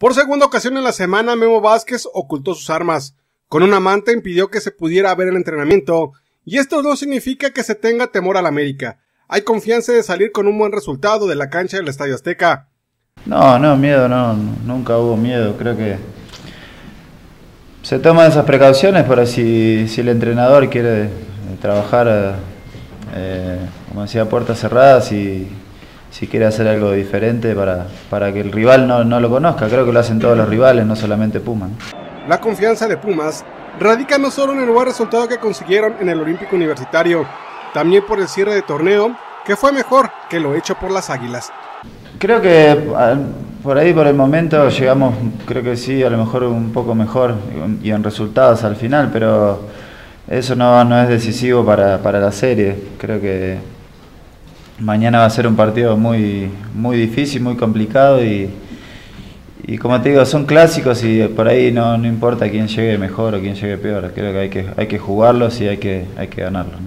Por segunda ocasión en la semana, Memo Vázquez ocultó sus armas. Con una manta impidió que se pudiera ver el entrenamiento, y esto no significa que se tenga temor al América. Hay confianza de salir con un buen resultado de la cancha del Estadio Azteca. No, no, miedo no, nunca hubo miedo, creo que se toman esas precauciones para si, si el entrenador quiere trabajar, eh, como decía, puertas cerradas y si quiere hacer algo diferente para, para que el rival no, no, lo conozca. Creo que lo hacen todos los rivales, no solamente Pumas. La confianza de Pumas radica no solo en el buen resultado que consiguieron en el Olímpico Universitario, también por el cierre de torneo, que fue mejor que lo hecho por las Águilas. Creo que por ahí por el momento llegamos, creo que sí, a lo mejor un poco mejor y en resultados al final, pero eso no, no es decisivo para, para la serie. Creo que mañana va a ser un partido muy, muy difícil, muy complicado y, y como te digo, son clásicos y por ahí no, no importa quién llegue mejor o quién llegue peor. Creo que hay que, hay que jugarlos y hay que, hay que ganarlos.